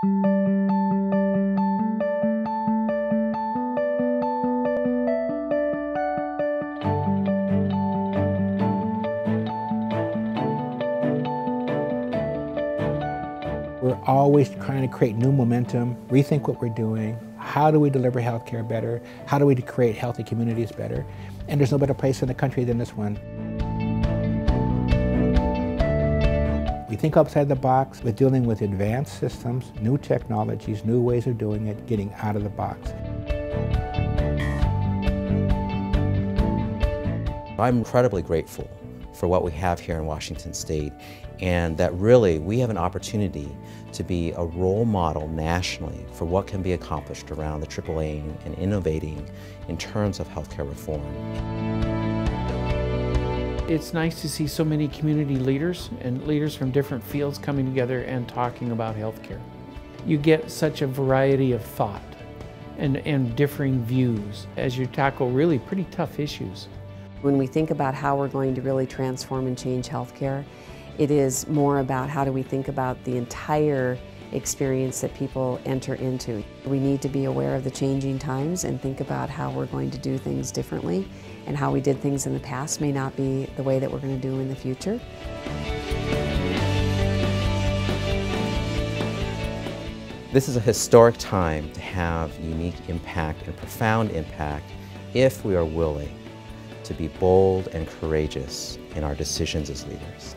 We're always trying to create new momentum, rethink what we're doing. How do we deliver healthcare better? How do we create healthy communities better? And there's no better place in the country than this one. We think outside the box with dealing with advanced systems, new technologies, new ways of doing it, getting out of the box. I'm incredibly grateful for what we have here in Washington State and that really we have an opportunity to be a role model nationally for what can be accomplished around the ACA and innovating in terms of healthcare reform. It's nice to see so many community leaders and leaders from different fields coming together and talking about healthcare. You get such a variety of thought and, and differing views as you tackle really pretty tough issues. When we think about how we're going to really transform and change healthcare, it is more about how do we think about the entire experience that people enter into. We need to be aware of the changing times and think about how we're going to do things differently and how we did things in the past may not be the way that we're going to do in the future. This is a historic time to have unique impact and profound impact if we are willing to be bold and courageous in our decisions as leaders.